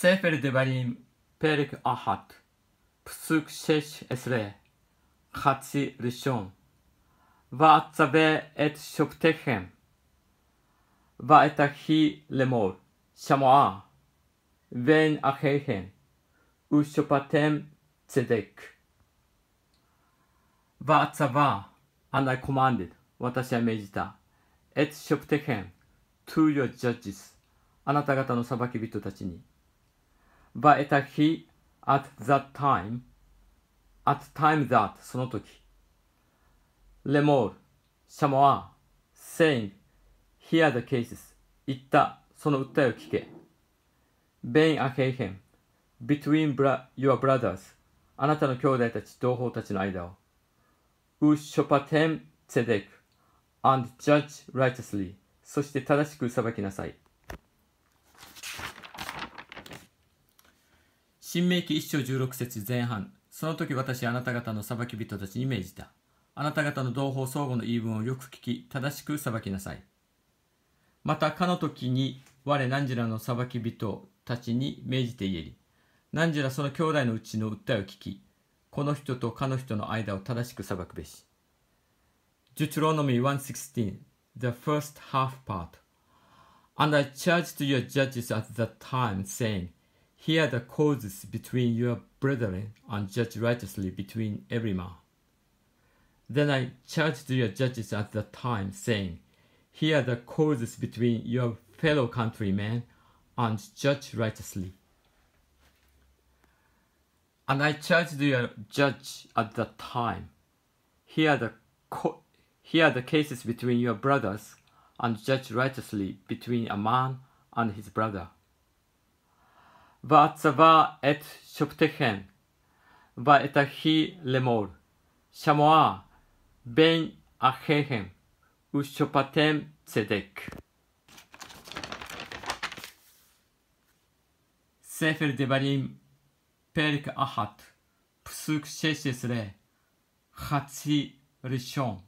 ספר דברים, פרק אחת, פסוק שש עשרה, חצי ראשון. ואצווה את שופטיכם, ואתכי לאמור, שמועה, בין אחיכם, ושופטם צדק. ואצווה, and I commanded, 私は命じた。et ショプテケン to your judges あなた方の裁き人たちに but at he at that time at time that その時 lemor シャモア saying hear the cases 言ったその訴えを聞け bein ahehem between bra your brothers あなたの兄弟たち同胞たちの間を u shopatem tzedek and judge righteously そして正しく裁きなさい新明記一章十六節前半。その時私あなた方の裁き人たちに命じた。あなた方の同胞相互の言い分をよく聞き正しく裁きなさい。またかの時に我何時らの裁き人たちに命じて言えり。何時らその兄弟のうちの訴えを聞きこの人とかの人の間を正しく裁くべし。Deuteronomy 1:16, the first half part. And I charged your judges at that time, saying, Hear the causes between your brethren, and judge righteously between every man. Then I charged your judges at that time, saying, Hear the causes between your fellow countrymen, and judge righteously. And I charged your judge at that time, Hear the co- Hear the cases between your brothers, and judge righteously between a man and his brother. ואצווה את שופטיכם, ואתכי לאמור, שמוע בין אחיכם, ושופטם צדק. ספר דברים, פרק אחת, פסוק שש עשרה, חצי ראשון